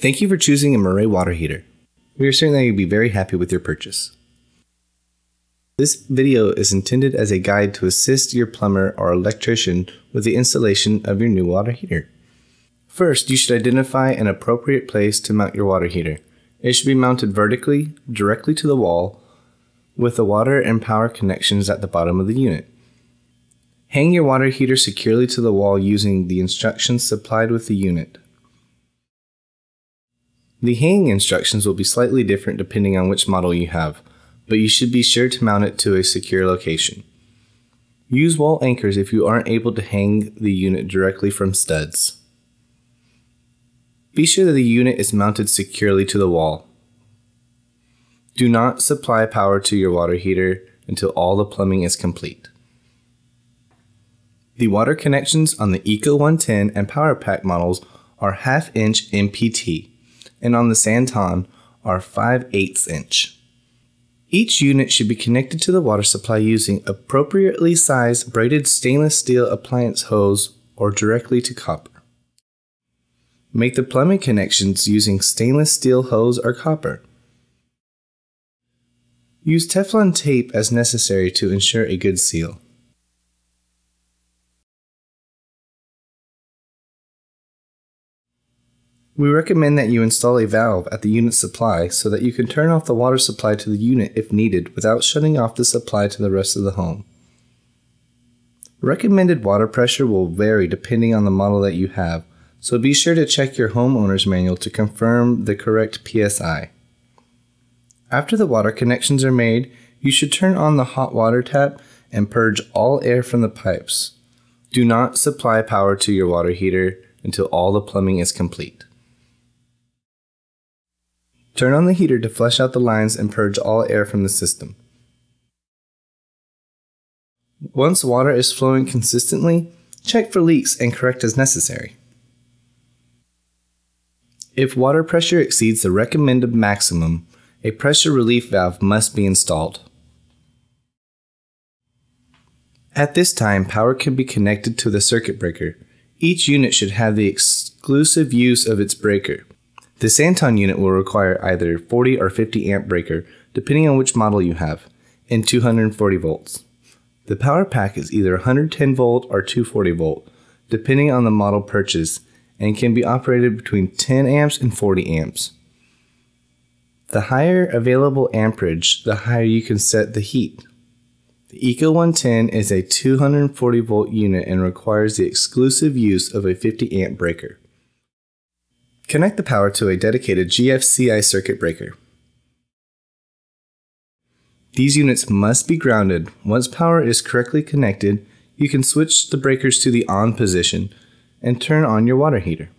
Thank you for choosing a Marey water heater. We are certain that you'll be very happy with your purchase. This video is intended as a guide to assist your plumber or electrician with the installation of your new water heater. First, you should identify an appropriate place to mount your water heater. It should be mounted vertically, directly to the wall, with the water and power connections at the bottom of the unit. Hang your water heater securely to the wall using the instructions supplied with the unit. The hanging instructions will be slightly different depending on which model you have, but you should be sure to mount it to a secure location. Use wall anchors if you aren't able to hang the unit directly from studs. Be sure that the unit is mounted securely to the wall. Do not supply power to your water heater until all the plumbing is complete. The water connections on the Eco 110 and Power Pak models are half inch MPT, and on the Santon are 5 8 inch. Each unit should be connected to the water supply using appropriately sized braided stainless steel appliance hose or directly to copper. Make the plumbing connections using stainless steel hose or copper. Use Teflon tape as necessary to ensure a good seal. We recommend that you install a valve at the unit supply so that you can turn off the water supply to the unit if needed without shutting off the supply to the rest of the home. Recommended water pressure will vary depending on the model that you have, so be sure to check your homeowner's manual to confirm the correct PSI. After the water connections are made, you should turn on the hot water tap and purge all air from the pipes. Do not supply power to your water heater until all the plumbing is complete. Turn on the heater to flush out the lines and purge all air from the system. Once water is flowing consistently, check for leaks and correct as necessary. If water pressure exceeds the recommended maximum, a pressure relief valve must be installed. At this time, power can be connected to the circuit breaker. Each unit should have the exclusive use of its breaker. The Santon unit will require either 40 or 50 amp breaker, depending on which model you have, and 240 volts. The Power Pak is either 110 volt or 240 volt, depending on the model purchased, and can be operated between 10 amps and 40 amps. The higher available amperage, the higher you can set the heat. The Eco 110 is a 240 volt unit and requires the exclusive use of a 50 amp breaker. Connect the power to a dedicated GFCI circuit breaker. These units must be grounded. Once power is correctly connected, you can switch the breakers to the on position and turn on your water heater.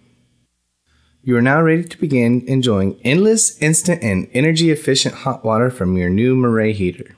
You are now ready to begin enjoying endless, instant, and energy efficient hot water from your new Marey heater.